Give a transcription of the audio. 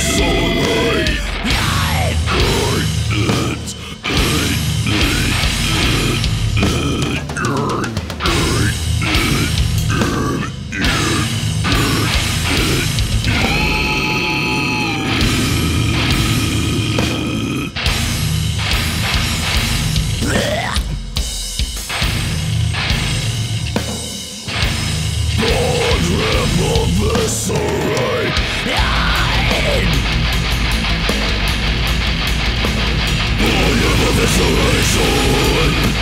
pessoa. Annihilation